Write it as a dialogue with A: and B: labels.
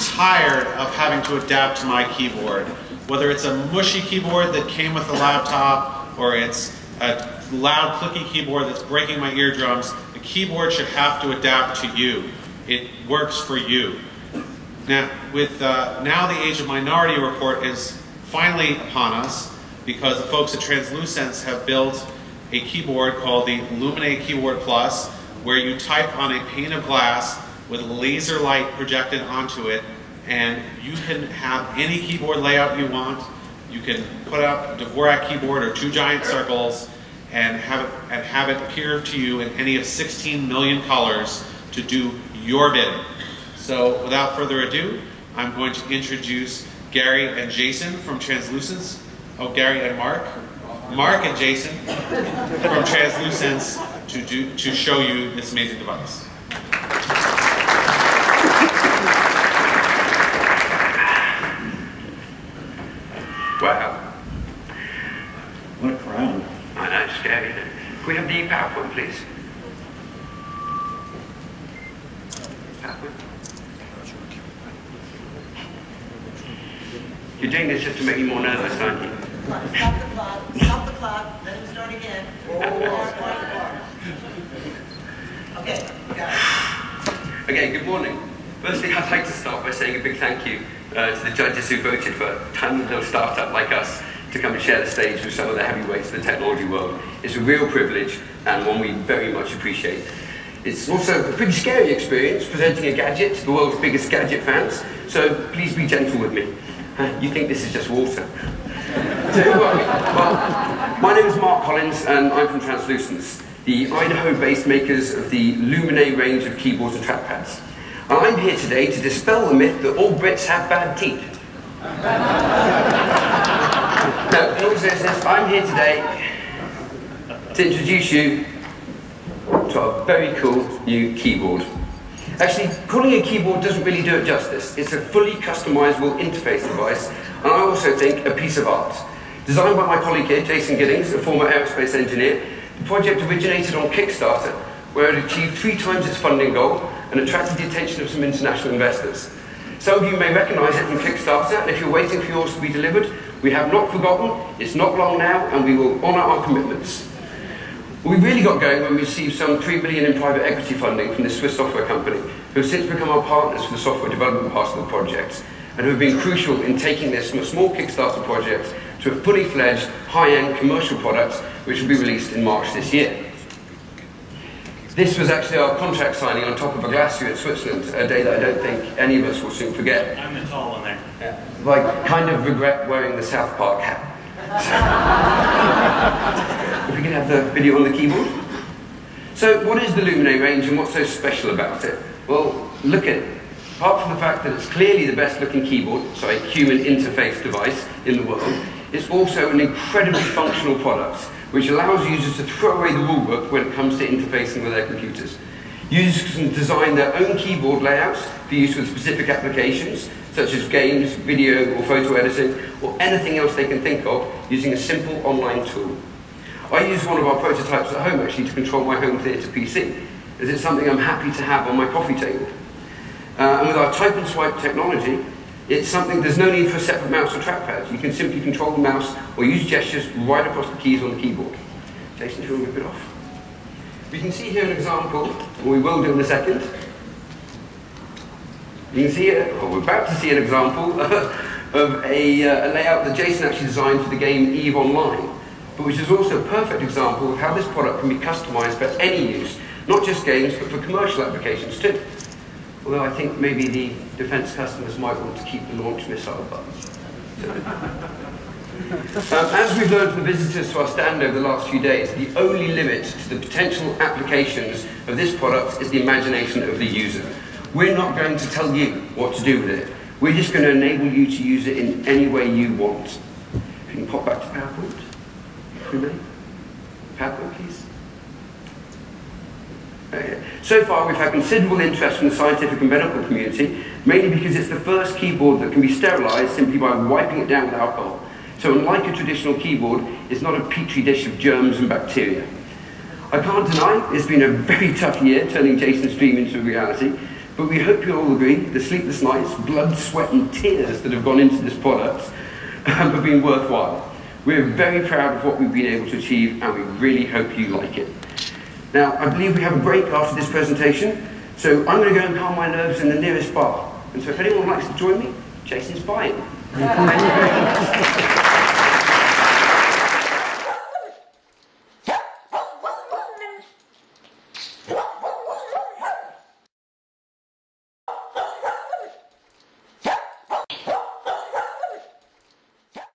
A: tired of having to adapt to my keyboard. Whether it's a mushy keyboard that came with the laptop or it's a loud clicky keyboard that's breaking my eardrums, the keyboard should have to adapt to you. It works for you. Now, with uh, now the age of minority report is finally upon us because the folks at TransluSense have built a keyboard called the Luminae Keyboard Plus where you type on a pane of glass with laser light projected onto it and you can have any keyboard layout you want. You can put up a Dvorak keyboard or two giant circles and have it, and have it appear to you in any of 16 million colors to do your bidding. So without further ado, I'm going to introduce Gary and Jason from TransluSense. Oh, Gary and Mark. Mark and Jason from TransluSense to, do, to show you this amazing device.
B: Wow.
C: What a crown.
B: I know, it's scary. Can we have the PowerPoint, please? PowerPoint? You're doing this just to make me more nervous, aren't you?
D: Stop the clock, stop the clock, let him start again. Okay, got it.
B: Okay, good morning. Firstly, I'd like to start by saying a big thank you uh, to the judges who voted for a tiny little startup like us to come and share the stage with some of the heavyweights of the technology world. It's a real privilege and one we very much appreciate. It's also a pretty scary experience presenting a gadget to the world's biggest gadget fans, so please be gentle with me. Uh, You think this is just water. Well, my name is Mark Collins and I'm from TransluSense, the Idaho-based makers of the Luminae range of keyboards and trackpads. I'm here today to dispel the myth that all Brits have bad teeth. no, in all seriousness, I'm here today to introduce you to our very cool new keyboard. Actually, calling a keyboard doesn't really do it justice. It's a fully customizable interface device, and I also think a piece of art. Designed by my colleague here, Jason Giddings, a former aerospace engineer, the project originated on Kickstarter, where it achieved three times its funding goal and attracted the attention of some international investors. Some of you may recognize it from Kickstarter, and if you're waiting for yours to be delivered, we have not forgotten, it's not long now, and we will honor our commitments. We really got going when we received some 3 million in private equity funding from the Swiss software company, who have since become our partners for the software development part of the project, and who have been crucial in taking this from a small Kickstarter project to a fully fledged, high-end commercial product, which will be released in March this year. This was actually our contract signing on top of a glacier in Switzerland, a day that I don't think any of us will soon forget.
C: I'm the tall one there.
B: I kind of regret wearing the South Park hat. if we can have the video on the keyboard. So what is the Luminae range and what's so special about it? Well, look at it. Apart from the fact that it's clearly the best looking keyboard, sorry, human interface device in the world, it's also an incredibly functional product which allows users to throw away the rulebook when it comes to interfacing with their computers. Users can design their own keyboard layouts for use with specific applications, such as games, video or photo editing, or anything else they can think of using a simple online tool. I use one of our prototypes at home actually to control my home theatre PC, as it's something I'm happy to have on my coffee table. Uh, and with our type and swipe technology, it's something, there's no need for a separate mouse or trackpad. You can simply control the mouse or use gestures right across the keys on the keyboard. Jason, do you rip it off? We can see here an example, we will do in a second. You can see, it, or we're about to see an example of a, uh, a layout that Jason actually designed for the game EVE Online, but which is also a perfect example of how this product can be customized for any use, not just games, but for commercial applications too. Although I think maybe the defense customers might want to keep the launch missile button. Um, as we've learned from visitors to our stand over the last few days, the only limit to the potential applications of this product is the imagination of the user. We're not going to tell you what to do with it. We're just going to enable you to use it in any way you want. If you can pop back to PowerPoint. For a minute. PowerPoint, please. Okay. So far, we've had considerable interest from the scientific and medical community, mainly because it's the first keyboard that can be sterilized simply by wiping it down with alcohol. So unlike a traditional keyboard, it's not a petri dish of germs and bacteria. I can't deny it's been a very tough year turning Jason's dream into a reality, but we hope you'll all agree the sleepless nights, blood, sweat, and tears that have gone into this product have been worthwhile. We're very proud of what we've been able to achieve, and we really hope you like it. Now, I believe we have a break after this presentation, so I'm going to go and calm my nerves in the nearest bar. And so if anyone likes to join me, Jason's buying.